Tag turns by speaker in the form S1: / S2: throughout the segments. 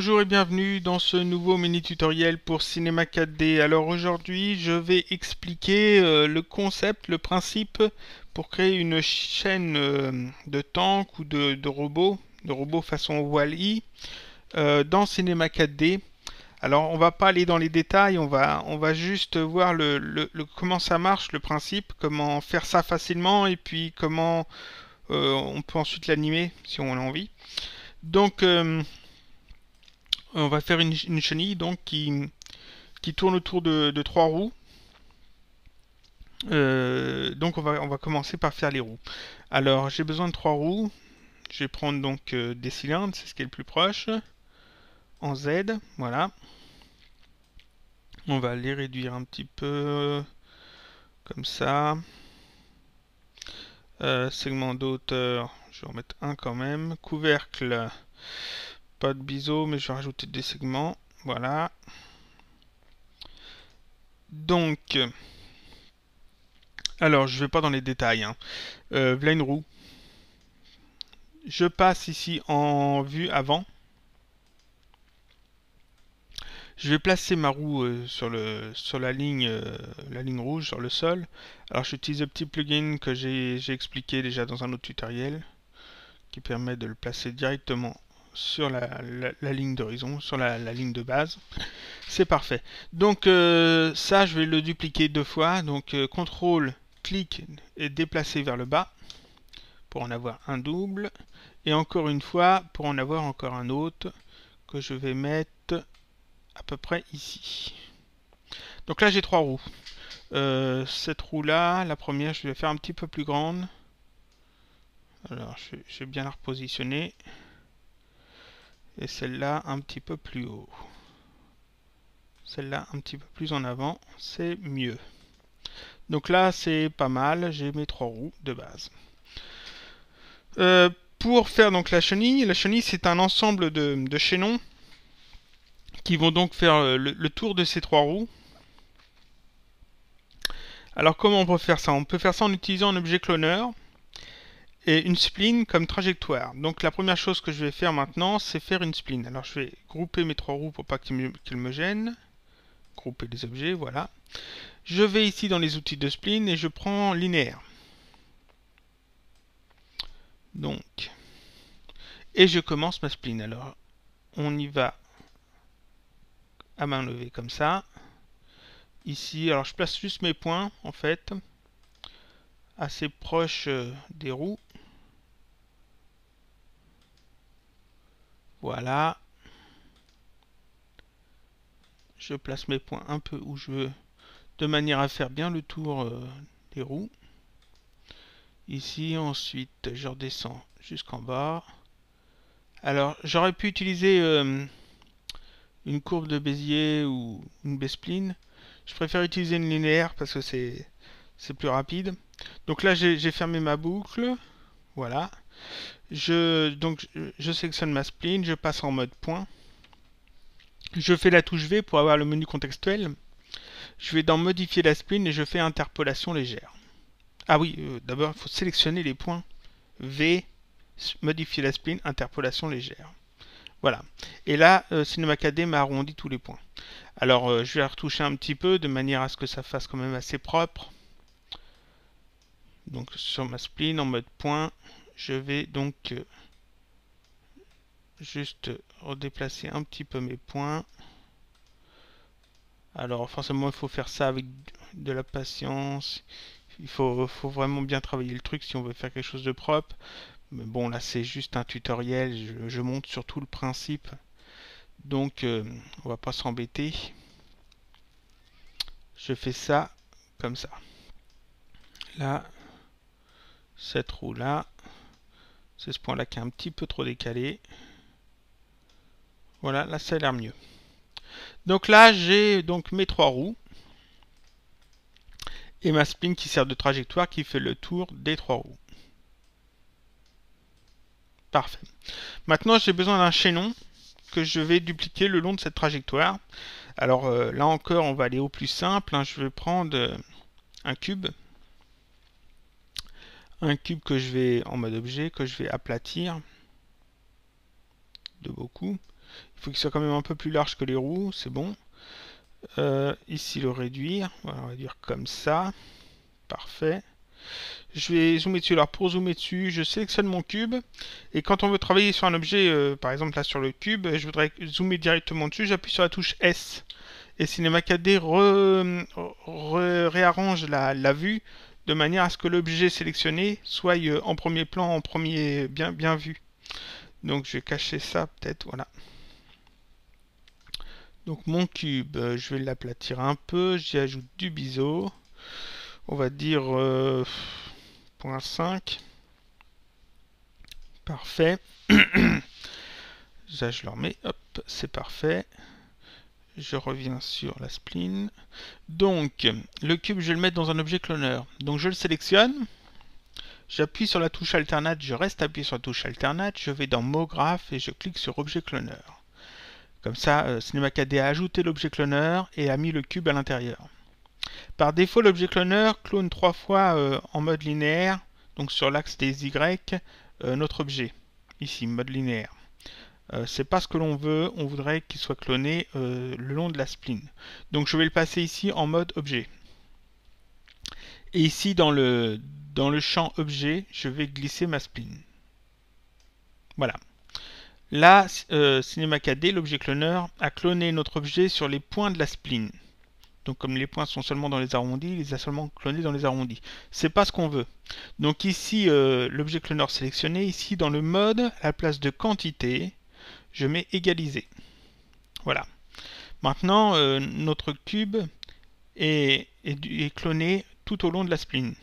S1: Bonjour et bienvenue dans ce nouveau mini tutoriel pour Cinema 4D. Alors aujourd'hui je vais expliquer euh, le concept, le principe pour créer une chaîne euh, de tanks ou de, robots, de robots façon Wall-E euh, dans Cinema 4D. Alors on va pas aller dans les détails, on va, juste voir comment ça marche, le principe, comment faire ça facilement et puis comment on peut ensuite l'animer si on a envie. Donc on va faire une, chenille donc qui, tourne autour de, trois roues. Euh, donc on va, on va commencer par faire les roues. Alors j'ai besoin de trois roues. Je vais prendre donc euh, des cylindres, c'est ce qui est le plus proche. En Z, voilà. On va les réduire un petit peu comme ça. Euh, segment d'auteur, je vais en mettre un quand même. Couvercle, pas de biseau, mais je vais rajouter des segments. Voilà. Donc, alors je vais pas dans les détails. Hein. Euh, roue. Je passe ici en vue avant. Je vais placer ma roue euh, sur, le, sur la, ligne, euh, la ligne rouge, sur le sol. Alors j'utilise le petit plugin que j'ai expliqué déjà dans un autre tutoriel, qui permet de le placer directement sur la, ligne d'horizon, sur la, ligne de base. C'est parfait. Donc euh, ça, je vais le dupliquer deux fois. Donc euh, CTRL, clic et déplacer vers le bas pour en avoir un double. Et encore une fois, pour en avoir encore un autre que je vais mettre à peu près ici. Donc là, j'ai trois roues. Euh, cette roue-là, la première, je vais faire un petit peu plus grande. Alors, je vais bien la repositionner et celle-là un petit peu plus haut. Celle-là un petit peu plus en avant, c'est mieux. Donc là, c'est pas mal, j'ai mes trois roues de base. Euh, pour faire donc la chenille, la chenille c'est un ensemble de, chaînons qui vont donc faire euh, le, tour de ces trois roues. Alors comment on peut faire ça? On peut faire ça en utilisant un objet cloneur et une spline comme trajectoire. Donc la première chose que je vais faire maintenant, c'est faire une spline. Alors je vais grouper mes trois roues pour pas qu'ils me, gênent. Grouper les objets, voilà. Je vais ici dans les outils de spline et je prends linéaire. Donc, et je commence ma spline. Alors, on y va à main levée comme ça. Ici, alors je place juste mes points en fait, assez proche euh, des roues. Voilà. Je place mes points un peu où je veux, de manière à faire bien le tour euh, des roues. Ici, ensuite, je redescends jusqu'en bas. Alors, j'aurais pu utiliser euh, une courbe de Bézier ou une B-spline. Je préfère utiliser une linéaire parce que c'est plus rapide. Donc là, j'ai fermé ma boucle. Voilà. Je, donc, je sélectionne ma spline, je passe en mode point. Je fais la touche V pour avoir le menu contextuel. Je vais dans modifier la spline et je fais interpolation légère. Ah oui, euh, d'abord il faut sélectionner les points. V, modifier la spline, interpolation légère. Voilà. Et là, euh, Cinema 4D m'a arrondi tous les points. Alors, euh, je vais retoucher un petit peu de manière à ce que ça fasse quand même assez propre. Donc, sur ma spline, en mode point, je vais donc euh, juste redéplacer un petit peu mes points. Alors forcément il faut faire ça avec de la patience. Il faut, vraiment bien travailler le truc si on veut faire quelque chose de propre. Mais bon là c'est juste un tutoriel, je, montre surtout le principe. Donc euh, on va pas s'embêter. Je fais ça comme ça. Là, cette roue là, c'est ce point-là qui est un petit peu trop décalé. Voilà, là ça a l'air mieux. Donc là, j'ai donc mes trois roues. Et ma spin qui sert de trajectoire qui fait le tour des trois roues. Parfait. Maintenant, j'ai besoin d'un chaînon que je vais dupliquer le long de cette trajectoire. Alors euh, là encore, on va aller au plus simple. Hein. Je vais prendre euh, un cube un cube que je vais en mode objet, que je vais aplatir de beaucoup. Il faut qu'il soit quand même un peu plus large que les roues, c'est bon. Euh, ici, le réduire. on va réduire comme ça. Parfait. Je vais zoomer dessus. Alors pour zoomer dessus, je sélectionne mon cube. Et quand on veut travailler sur un objet, euh, par exemple là sur le cube, je voudrais zoomer directement dessus, j'appuie sur la touche S. Et Cinema 4D réarrange la, vue de manière à ce que l'objet sélectionné soit euh, en premier plan, en premier bien, bien vu. Donc je vais cacher ça peut-être, voilà. Donc mon cube, euh, je vais l'aplatir un peu, j'y ajoute du biseau. On va dire 0.5. Parfait. Ça je le remets, hop, c'est parfait. Je reviens sur la spline. Donc, le cube, je vais le mettre dans un objet cloneur. Donc je le sélectionne. J'appuie sur la touche alternate, je reste appuyé sur la touche alternate, je vais dans mot graph et je clique sur objet cloneur. Comme ça, euh, Cinema 4D a ajouté l'objet cloneur et a mis le cube à l'intérieur. Par défaut, l'objet cloneur clone trois fois euh, en mode linéaire, donc sur l'axe des Y, euh, notre objet. Ici, mode linéaire. C'est pas ce que l'on veut, on voudrait qu'il soit cloné le long de la spline. Donc je vais le passer ici en mode objet. Et ici, dans le, dans le champ objet, je vais glisser ma spline. Voilà. Là, euh, Cinema 4D, l'objet cloneur, a cloné notre objet sur les points de la spline. Donc comme les points sont seulement dans les arrondis, il les a seulement clonés dans les arrondis. C'est pas ce qu'on veut. Donc ici, euh, l'objet cloneur sélectionné, ici dans le mode, à la place de quantité, je mets égaliser. Voilà. Maintenant, euh, notre cube est, cloné tout au long de la spline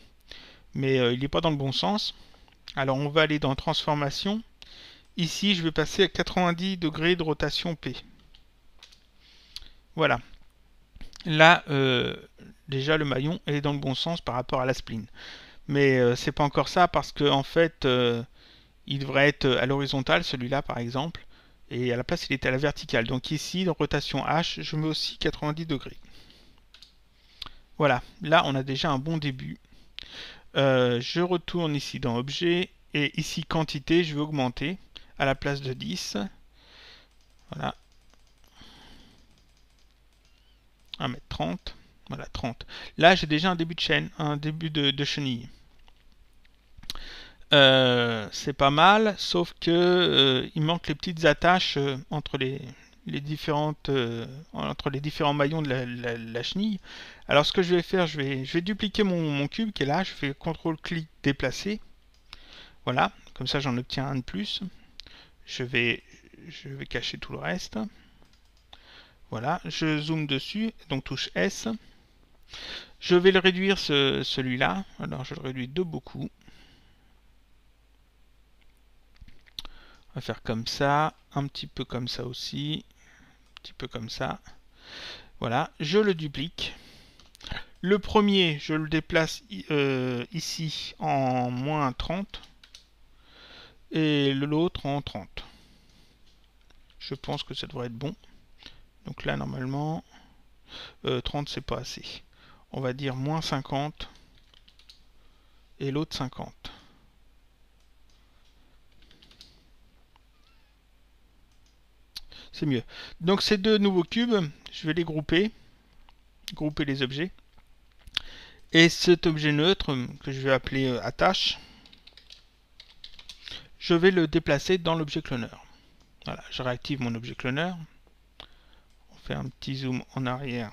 S1: mais euh, il n'est pas dans le bon sens. Alors on va aller dans transformation. Ici, je vais passer à 90 degrés de rotation P. Voilà. Là, euh, déjà le maillon est dans le bon sens par rapport à la spline. Mais c'est pas encore ça parce que en fait, il devrait être à l'horizontale, celui-là par exemple, et à la place il est à la verticale. Donc ici, dans rotation H, je mets aussi 90 degrés. Voilà, là on a déjà un bon début. Euh, je retourne ici dans Objet, et ici Quantité, je vais augmenter à la place de 10. Voilà. 1 mètre 30. Voilà, 30. Là, j'ai déjà un début de chaîne, un début de, chenille. Euh, c'est pas mal, sauf que euh, il manque les petites attaches entre les, différentes, euh, entre les différents maillons de la, chenille. Alors ce que je vais faire, je vais, je vais dupliquer mon, cube qui est là, je fais CTRL-clic déplacer. Voilà, comme ça j'en obtiens un de plus. Je vais, je vais cacher tout le reste. Voilà, je zoome dessus, donc touche S. Je vais le réduire celui-là, alors je le réduis de beaucoup. On va faire comme ça, un petit peu comme ça aussi petit peu comme ça. Voilà, je le duplique. Le premier, je le déplace euh, ici en moins 30 et l'autre en 30. Je pense que ça devrait être bon. Donc là, normalement, 30 euh, c'est pas assez. On va dire moins 50 et l'autre 50. C'est mieux. Donc ces deux nouveaux cubes, je vais les grouper, grouper les objets. Et cet objet neutre, que je vais appeler euh, attache, je vais le déplacer dans l'objet cloneur. Voilà, je réactive mon objet cloneur. On fait un petit zoom en arrière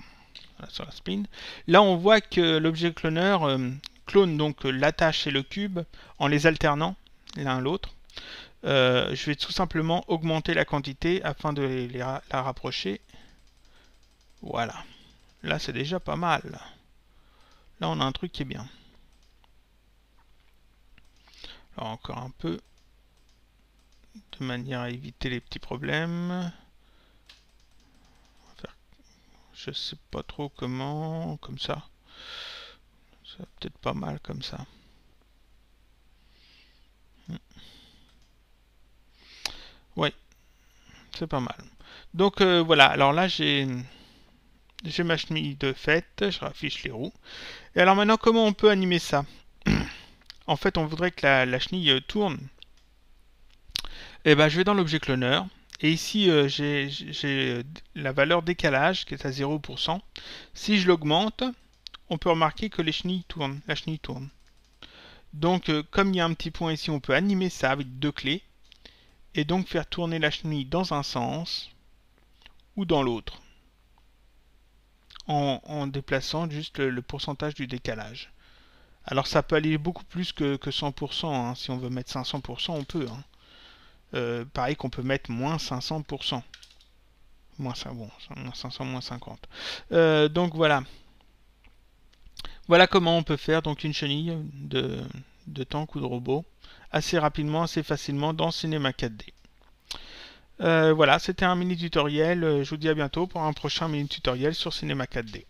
S1: sur la spline. Là, on voit que l'objet cloneur euh, clone donc l'attache et le cube en les alternant l'un l'autre. Euh, je vais tout simplement augmenter la quantité afin de la rapprocher. Voilà. Là, c'est déjà pas mal. Là, on a un truc qui est bien. Alors, encore un peu. De manière à éviter les petits problèmes. Je sais pas trop comment. Comme ça. C'est peut-être pas mal comme ça. Oui, c'est pas mal. Donc euh, voilà, alors là j'ai ma chenille de fait, je raffiche les roues. Et alors maintenant comment on peut animer ça? En fait on voudrait que la, chenille tourne. Et eh ben je vais dans l'objet cloneur Et ici, euh, j'ai euh, la valeur décalage qui est à 0%. Si je l'augmente, on peut remarquer que les chenilles tournent, la chenille tourne. Donc, euh, comme il y a un petit point ici, on peut animer ça avec deux clés. Et donc faire tourner la chenille dans un sens ou dans l'autre. En, déplaçant juste le, pourcentage du décalage. Alors ça peut aller beaucoup plus que, 100%. Hein. Si on veut mettre 500%, on peut. Hein. Euh, pareil qu'on peut mettre moins 500%. Moins, bon, 500, moins 50. Euh, donc voilà. Voilà comment on peut faire donc une chenille de, de tank ou de robot assez rapidement, assez facilement dans Cinema 4D. Euh, voilà, c'était un mini tutoriel. Je vous dis à bientôt pour un prochain mini tutoriel sur Cinema 4D.